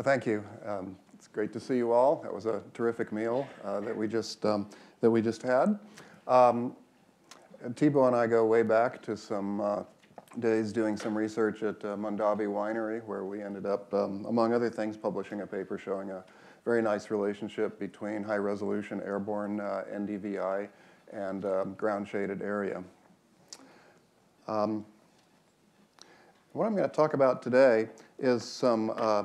Thank you. Um, It's great to see you all. That was a terrific meal uh, that we just, um, that we just had. Um, and and I go way back to some uh, days doing some research at uh, Mondavi Winery, where we ended up, um, among other things, publishing a paper showing a very nice relationship between high-resolution airborne uh, NDVI and um, ground-shaded area. Um, what I'm going to talk about today is some, uh,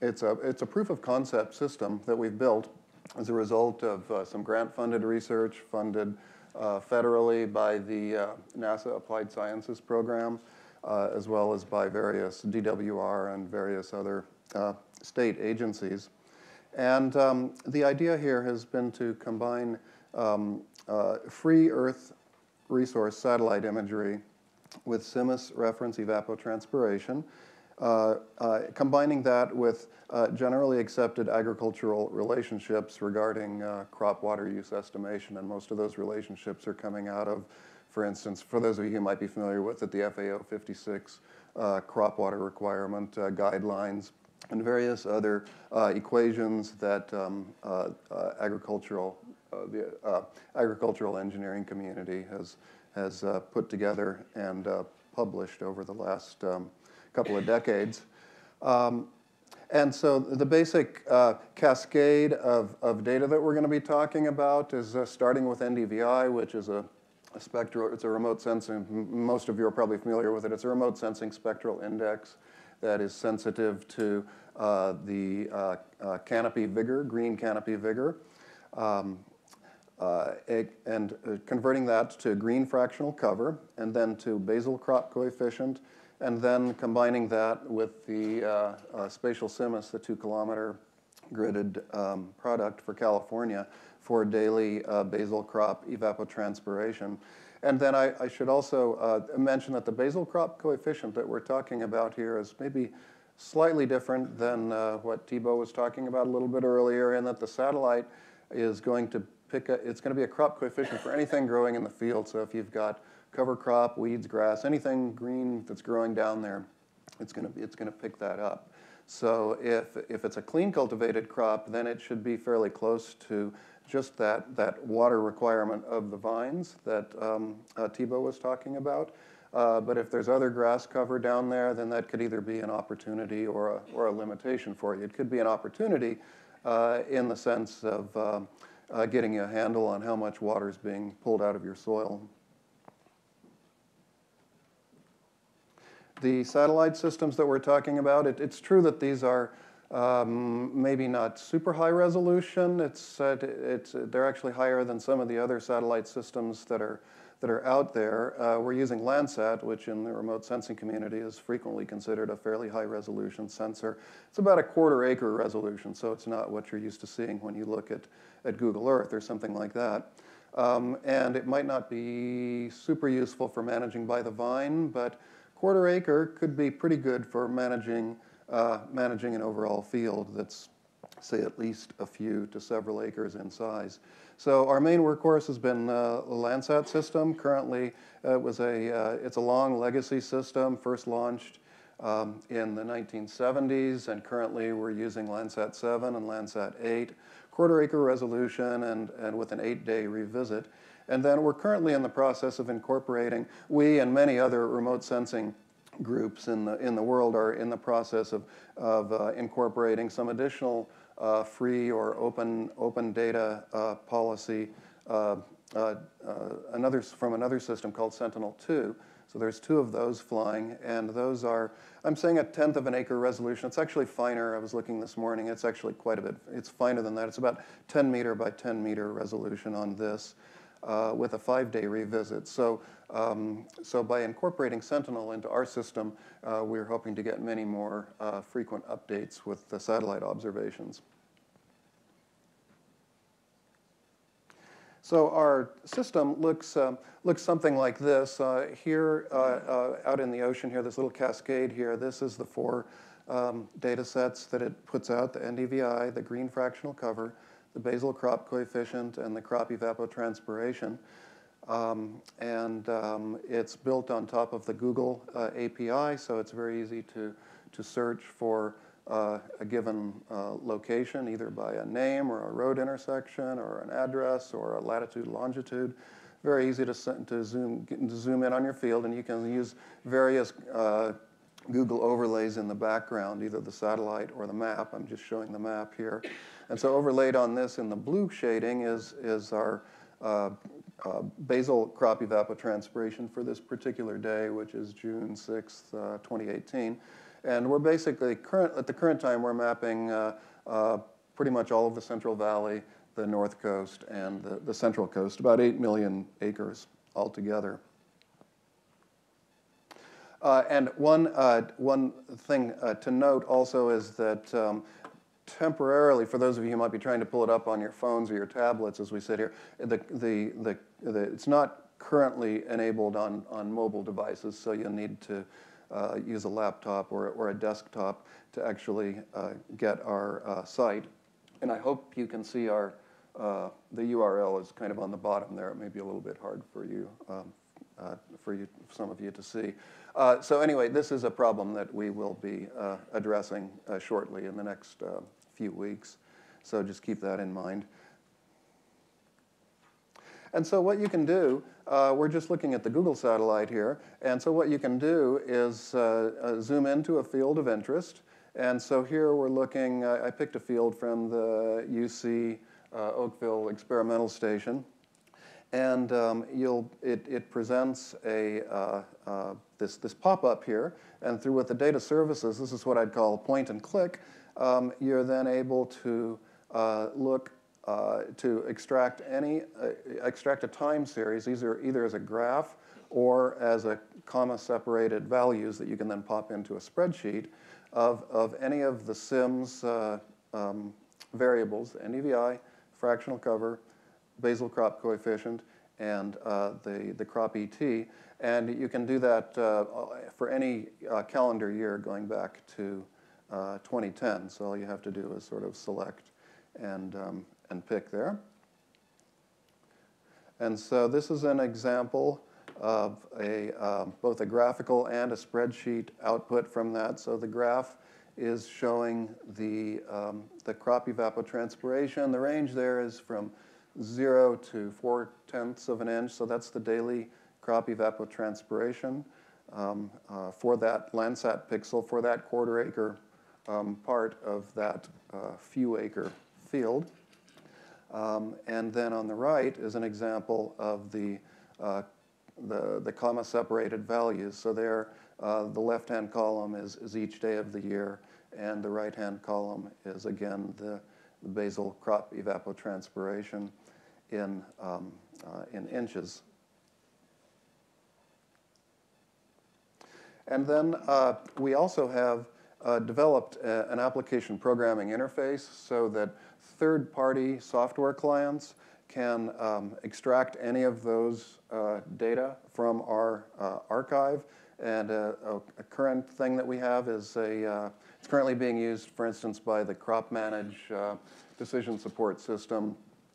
it's, a, it's a proof of concept system that we've built as a result of uh, some grant-funded research funded uh, federally by the uh, NASA Applied Sciences Program, uh, as well as by various DWR and various other uh, state agencies. And um, the idea here has been to combine um, free Earth resource satellite imagery with CIMIS reference evapotranspiration, combining that with uh, generally accepted agricultural relationships regarding uh, crop water use estimation. And most of those relationships are coming out of, for instance, for those of you who might be familiar with it, the FAO 56 uh, crop water requirement uh, guidelines and various other uh, equations that um, uh, uh, agricultural, uh, the uh, agricultural engineering community has, has uh, put together and uh, published over the last um, couple of decades. Um, and so the basic uh, cascade of, of data that we're going to be talking about is uh, starting with NDVI, which is a, a spectral, it's a remote sensing, most of you are probably familiar with it. It's a remote sensing spectral index that is sensitive to uh, the uh, uh, canopy vigor, green canopy vigor, um, uh, and converting that to green fractional cover, and then to basal crop coefficient, and then combining that with the uh, spatial CIMIS, the two kilometer gridded um, product for California for daily basal crop evapotranspiration. And then I, I should also uh, mention that the basal crop coefficient that we're talking about here is maybe slightly different than uh, what Thibaut was talking about a little bit earlier, in that the satellite is going to pick a, it's going to be a crop coefficient for anything growing in the field. So if you've got cover crop, weeds, grass, anything green that's growing down there, it's going to, it's to pick that up. So if, if it's a clean cultivated crop, then it should be fairly close to just that, that water requirement of the vines that um, uh, Thibaut was talking about. Uh, but if there's other grass cover down there, then that could either be an opportunity or a, or a limitation for you. It could be an opportunity uh, in the sense of um, uh, getting a handle on how much water is being pulled out of your soil. The satellite systems that we're talking about, it, it's true that these are um, maybe not super high resolution. It's, uh, it's, they're actually higher than some of the other satellite systems that are, that are out there. Uh, we're using Landsat, which in the remote sensing community is frequently considered a fairly high resolution sensor. It's about a quarter acre resolution, so it's not what you're used to seeing when you look at, at Google Earth or something like that. Um, and it might not be super useful for managing by the vine, but quarter acre could be pretty good for managing uh, managing an overall field that's, say, at least a few to several acres in size. So our main workhorse has been uh, the Landsat system. Currently, uh, it was a, uh, it's a long legacy system, first launched um, in the 1970s, and currently we're using Landsat 7 and Landsat 8, quarter acre resolution and, and with an eight day revisit. And then we're currently in the process of incorporating, we and many other remote sensing groups in the, in the world are in the process of, of uh, incorporating some additional uh, free or open, open data uh, policy uh, uh, uh, another, from another system called Sentinel-2. So there's two of those flying, and those are, I'm saying a tenth of an acre resolution. It's actually finer. I was looking this morning. It's actually quite a bit, it's finer than that. It's about 10 meter by 10 meter resolution on this uh, with a five-day revisit. So, um, so by incorporating Sentinel into our system, uh, we're hoping to get many more uh, frequent updates with the satellite observations. So our system looks, um, looks something like this. Uh, here, uh, uh, out in the ocean here, this little cascade here, this is the four um, data sets that it puts out, the NDVI, the green fractional cover, the basal crop coefficient and the crop evapotranspiration. Um, and um, it's built on top of the Google uh, API, so it's very easy to, to search for uh, a given uh, location, either by a name or a road intersection or an address or a latitude, longitude. Very easy to, to, zoom, to zoom in on your field, and you can use various uh, Google overlays in the background, either the satellite or the map. I'm just showing the map here. And so overlaid on this in the blue shading is, is our uh, uh, basal crop evapotranspiration for this particular day, which is June 6th, uh, 2018. And we're basically, current, at the current time, we're mapping uh, uh, pretty much all of the Central Valley, the North Coast, and the, the Central Coast, about 8 million acres altogether. Uh, and one, uh, one thing uh, to note also is that um, temporarily, for those of you who might be trying to pull it up on your phones or your tablets as we sit here, the, the, the, the it's not currently enabled on, on mobile devices, so you'll need to uh, use a laptop or, or a desktop to actually uh, get our uh, site. And I hope you can see our, the URL is kind of on the bottom there. It may be a little bit hard for you, um, for you, some of you to see. Uh, so anyway, this is a problem that we will be addressing shortly in the next few weeks. So just keep that in mind. And so what you can do, uh, we're just looking at the Google satellite here, and so what you can do is uh, uh, zoom into a field of interest. And so here we're looking, I picked a field from the UC uh, Oakville Experimental Station. And um, you'll, it, it presents a, uh, uh, this, this pop-up here, and through with the data services, this is what I'd call point and click, um, you're then able to look uh, to extract any, uh, extract a time series, either, either as a graph or as a comma separated values that you can then pop into a spreadsheet of, of any of the SIMS uh, um, variables, NDVI, fractional cover, basal crop coefficient, and uh, the, the crop ET. And you can do that uh, for any uh, calendar year going back to 2010. So all you have to do is sort of select and, um, and pick there. And so this is an example of a, uh, both a graphical and a spreadsheet output from that. So the graph is showing the, um, the crop evapotranspiration. The range there is from zero to four tenths of an inch. So that's the daily crop evapotranspiration um, uh, for that Landsat pixel, for that quarter acre um, part of that uh, few acre field. Um, and then on the right is an example of the, uh, the, the comma separated values. So there, uh, the left-hand column is, is each day of the year, and the right-hand column is again the, the basal crop evapotranspiration in, um, uh, in inches. And then uh, we also have uh, developed a, an application programming interface so that third-party software clients can um, extract any of those uh, data from our uh, archive. And a, a, current thing that we have is a, uh, it's currently being used, for instance, by the CropManage uh, decision support system,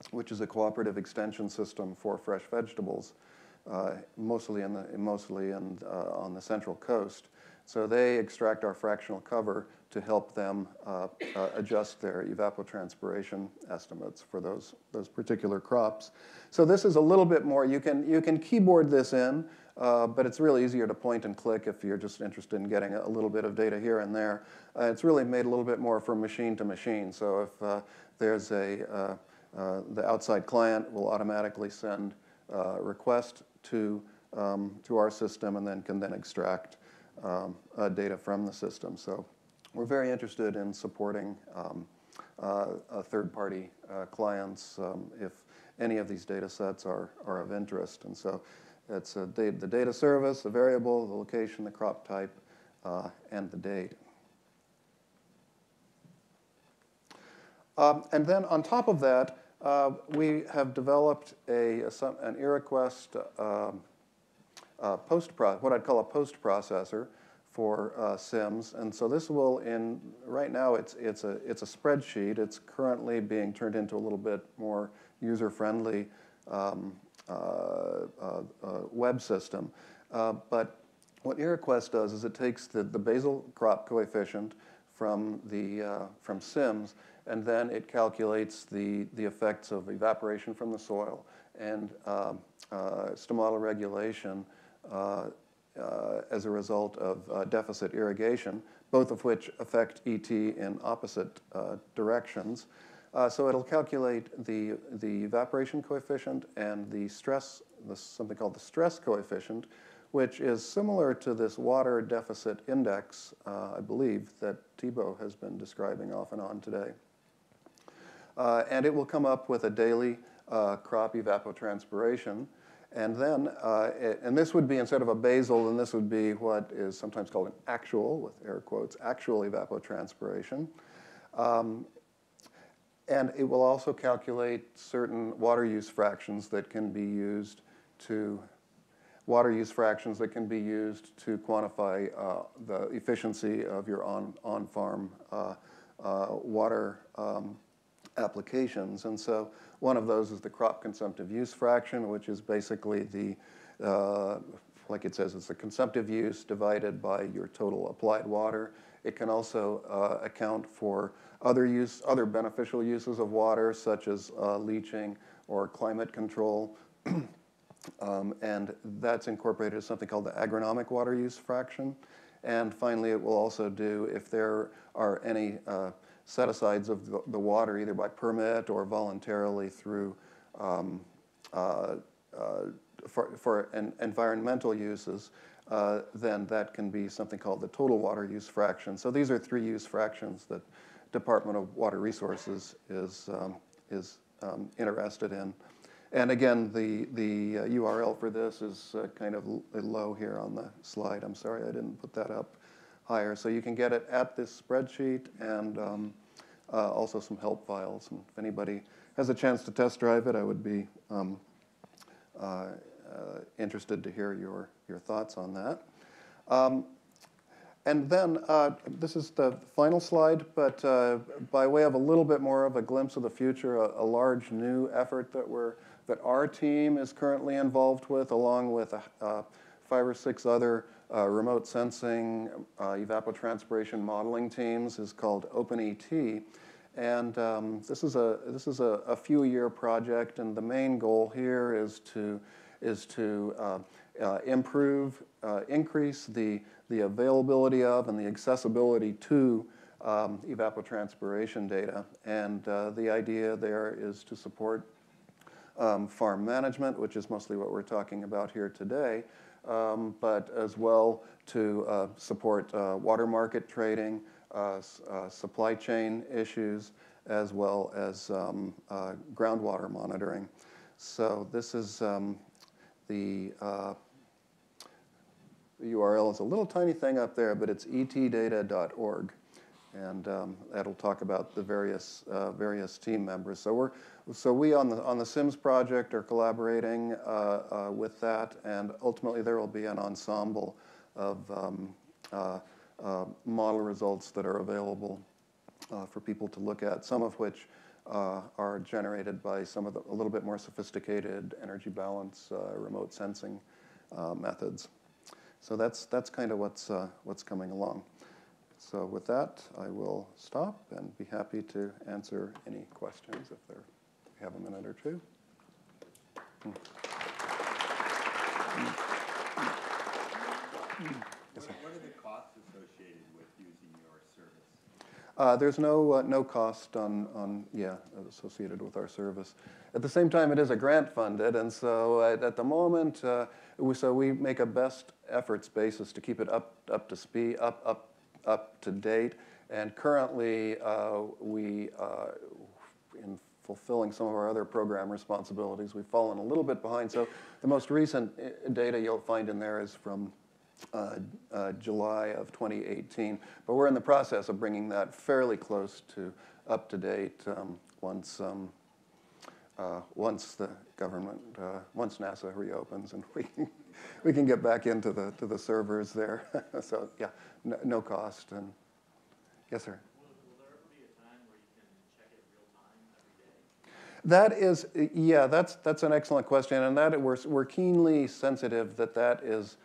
which is a cooperative extension system for fresh vegetables, uh, mostly, in the, mostly in, uh, on the central coast. So they extract our fractional cover to help them uh, uh, adjust their evapotranspiration estimates for those, those particular crops. So this is a little bit more, you can, you can keyboard this in, uh, but it's really easier to point and click if you're just interested in getting a, little bit of data here and there. Uh, it's really made a little bit more from machine to machine. So if there's a, the outside client will automatically send a request to, um, to our system and then can then extract um, data from the system. So we're very interested in supporting um, uh, third-party uh, clients um, if any of these data sets are, are of interest. And so it's the data service, the variable, the location, the crop type, uh, and the date. Um, and then on top of that, uh, we have developed a, a an eRequest uh, uh, post what I'd call a post processor for uh, SIMS. And so this will, in right now, it's, it's, a, it's a spreadsheet. It's currently being turned into a little bit more user-friendly um, uh, web system. But what eRequest does is it takes the, the basal crop coefficient from, the, from SIMS, and then it calculates the, the effects of evaporation from the soil and uh, uh, stomatal regulation uh, uh, as a result of uh, deficit irrigation, both of which affect ET in opposite directions. so it'll calculate the, the evaporation coefficient and the stress, the, something called the stress coefficient, which is similar to this water deficit index, uh, I believe, that Thibaut has been describing off and on today. Uh, and it will come up with a daily uh, crop evapotranspiration. And then, uh, it, and this would be instead of a basal, then this would be what is sometimes called an actual, with air quotes, actual evapotranspiration. Um, and it will also calculate certain water use fractions that can be used to water use fractions that can be used to quantify uh, the efficiency of your on, on-farm uh, uh, water um, applications. And so one of those is the crop consumptive use fraction, which is basically the, uh, like it says, it's the consumptive use divided by your total applied water. It can also uh, account for other use, other beneficial uses of water, such as uh, leaching or climate control. Um, and that's incorporated as something called the agronomic water use fraction. And finally, it will also do if there are any uh, set-asides of the, the, water, either by permit or voluntarily through um, uh, uh, for, for environmental uses, uh, then that can be something called the total water use fraction. So these are three use fractions that Department of Water Resources is, um, is um, interested in. And again, the, the uh, URL for this is uh, kind of low here on the slide. I'm sorry I didn't put that up higher. So you can get it at this spreadsheet and um, uh, also some help files. And if anybody has a chance to test drive it, I would be um, uh, uh, interested to hear your, your thoughts on that. Um, and then uh, this is the final slide, but uh, by way of a little bit more of a glimpse of the future, a, a large new effort that we're that our team is currently involved with, along with uh, five or six other uh, remote sensing uh, evapotranspiration modeling teams, is called OpenET. And um, this is a this is a, a, few year project, and the main goal here is to is to uh, uh, improve, uh, increase the the availability of and the accessibility to um, evapotranspiration data. And the idea there is to support um, farm management, which is mostly what we're talking about here today, um, but as well to uh, support uh, water market trading, uh, uh supply chain issues, as well as um, uh, groundwater monitoring. So this is um, the, the URL is a little tiny thing up there, but it's etdata.org and um, that'll talk about the various uh, various team members. So we're so we on the on the Sims project are collaborating uh, uh, with that, and ultimately there will be an ensemble of um, uh, uh, model results that are available uh, for people to look at. Some of which are generated by some of the a little bit more sophisticated energy balance remote sensing methods. So that's that's kind of what's what's coming along. So with that, I will stop and be happy to answer any questions if there, we have a minute or two. Yes, what, are the costs associated with using your service? Uh, there's no uh, no cost on on yeah associated with our service. At the same time, it is a grant funded, and so at, at the moment, uh, we, so we make a best efforts basis to keep it up up to speed, up up up to date. And currently, uh, we, uh, in fulfilling some of our other program responsibilities, we've fallen a little bit behind. So the most recent uh, data you'll find in there is from uh, uh, July of 2018. But we're in the process of bringing that fairly close to up to date um, once, um, uh, once the government, once NASA reopens and we we can get back into the, to the servers there. so yeah, no, no cost. And yes, sir. That is, yeah, that's, that's an excellent question, and that we're, we're keenly sensitive that that is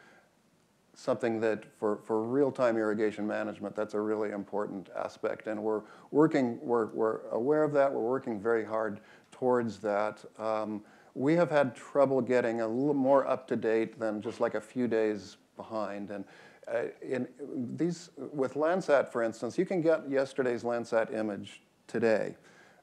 something that for, for real-time irrigation management, that's a really important aspect. And we're working, we're, we're aware of that. We're working very hard towards that. Um, we have had trouble getting a little more up to date than just like a few days behind. And uh, in these, with Landsat, for instance, you can get yesterday's Landsat image today,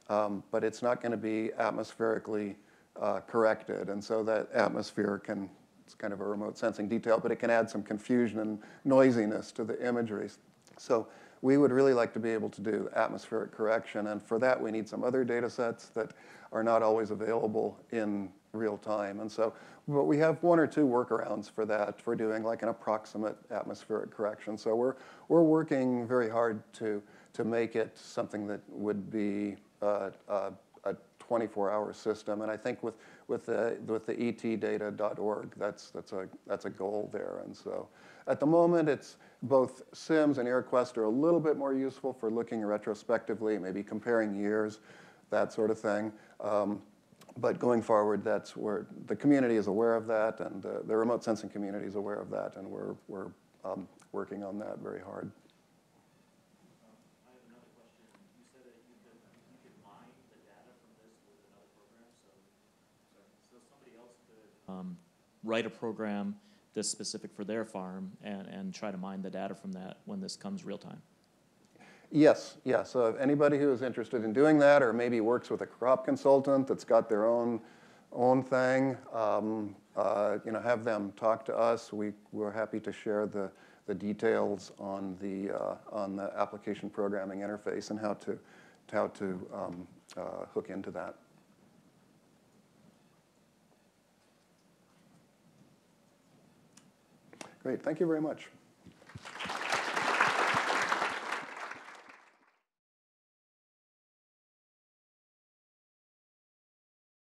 um, but it's not going to be atmospherically uh, corrected. And so that atmosphere can, it's kind of a remote sensing detail, but it can add some confusion and noisiness to the imagery. So we would really like to be able to do atmospheric correction. And for that, we need some other data sets that are not always available in real time. And so but we have one or two workarounds for that, for doing like an approximate atmospheric correction. So we're, we're working very hard to, to make it something that would be uh, uh, 24-hour system. And I think with, with the, with the etdata.org, that's, that's, a, that's a goal there. And so at the moment, it's both SIMS and AirQuest are a little bit more useful for looking retrospectively, maybe comparing years, that sort of thing. Um, but going forward, that's where the community is aware of that, and uh, the remote sensing community is aware of that, and we're, we're um, working on that very hard. I have another question. You said that you could, you could mine the data from this with another program, so, so somebody else could. Um, write a program that's specific for their farm and, and try to mine the data from that when this comes real time. Yes, yes. So if anybody who is interested in doing that, or maybe works with a crop consultant that's got their own own thing, um, uh, you know, have them talk to us. We we're happy to share the the details on the uh, on the application programming interface and how to how to um, uh, hook into that. Great. Thank you very much.